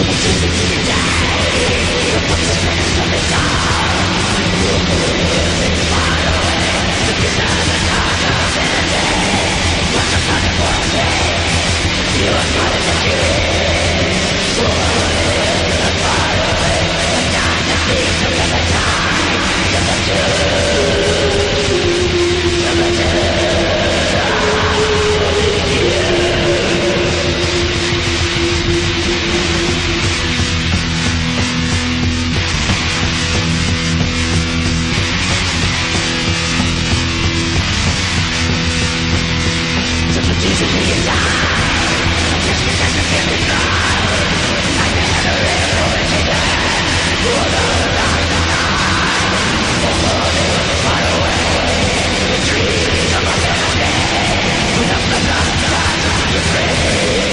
Let's go. Yeah.